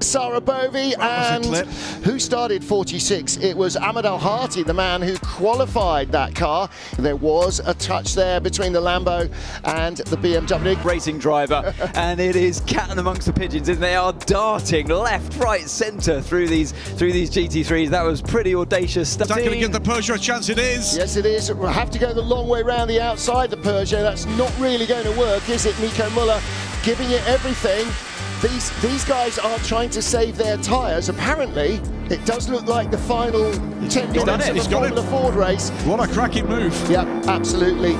Sarah Bovy and who started 46? It was Ahmad Al Harthy, the man who qualified that car. There was a touch there between the Lambo and the BMW. Racing driver, and it is cat and amongst the pigeons, and they are darting left, right, centre through these through these GT3s. That was pretty audacious stuff. Is that going to give the Peugeot a chance? It is. Yes, it is. We'll have to go the long way round the outside the Peugeot. That's not really going to work, is it? Nico Muller giving it everything. These these guys are trying to save their tyres. Apparently, it does look like the final 10 He's minutes done it. of He's the got it. Ford race. What a cracking move. Yeah, absolutely.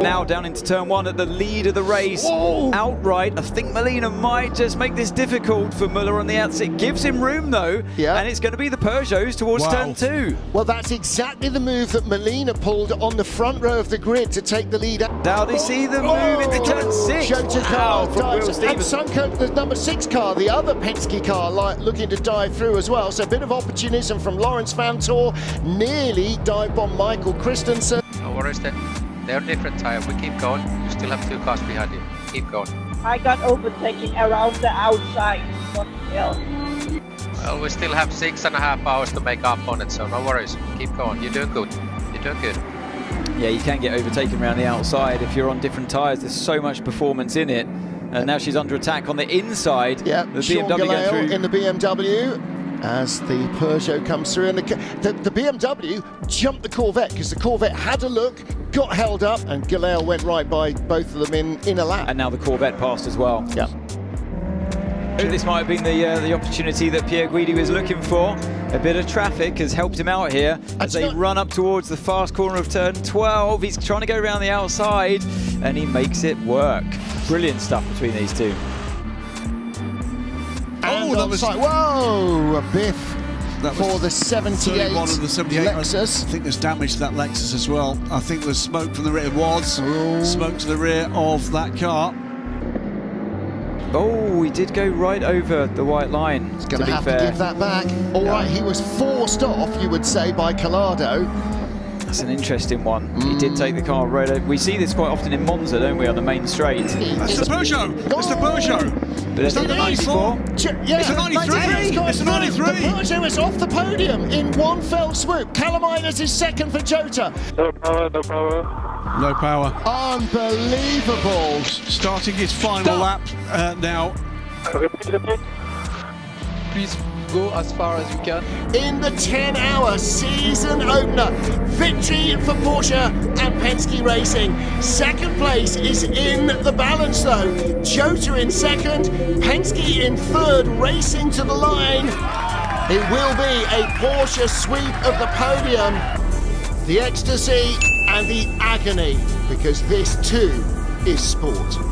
Now down into turn one at the lead of the race. Whoa. Outright, I think Molina might just make this difficult for Muller on the outside. Gives him room though, Yeah. and it's going to be the Peugeots towards Wow. turn two. Well, that's exactly the move that Molina pulled on the front row of the grid to take the lead. out. Now they see the move into oh! turn six. Jota Wow, car from Will dives, and Stevens. Suncoat, the number six car, the other Penske car, like, looking to dive through as well. So a bit of opportunism from Laurens Vanthoor, nearly dive bomb Michael Christensen. No worries then. They're different tire. We keep going. You still have two cars behind you. Keep going. I got overtaken around the outside. What the hell? Well, we still have six and a half hours to make up on it, so no worries. Keep going. You're doing good. You're doing good. Yeah, you can get overtaken around the outside if you're on different tyres. There's so much performance in it. And now she's under attack on the inside. Yeah, the Sean BMW going Gelael through. in the BMW as the Peugeot comes through. And the, the, the BMW jumped the Corvette because the Corvette had a look, got held up, and Gelael went right by both of them in, in a lap. and now the Corvette passed as well. yeah. This might have been the uh, the opportunity that Pier Guidi was looking for. A bit of traffic has helped him out here as they run up towards the fast corner of turn 12. He's trying to go around the outside and he makes it work. Brilliant stuff between these two. And Oh, that was- onside. Whoa, a biff That for was the 78 31 of the 78. I think there's damage to that Lexus as well. I think there's smoke from the rear. Was Oh. smoke to the rear of that car. Oh, he did go right over the white line. He's Going to to be have fair. to give that back. All right, he was forced off, you would say, by Calado. That's an interesting one. He did mm. take the car right over. We see this quite often in Monza, don't we, on the main straight? That's the Peugeot. It's the Peugeot. But Is that the 94? Ch- Yeah, It's a 93. It's gone It's a through. 93. The Peugeot is off the podium in one fell swoop. Callum is second for Jota. No power, no power. No power. Unbelievable. Starting his final lap uh, now. Repeat, repeat. please go as far as you can. In the 10 hour season opener, victory for Porsche and Penske Racing. Second place is in the balance though. Jota in second, Penske in third, racing to the line. It will be a Porsche sweep of the podium. The ecstasy and the agony, because this too is sport.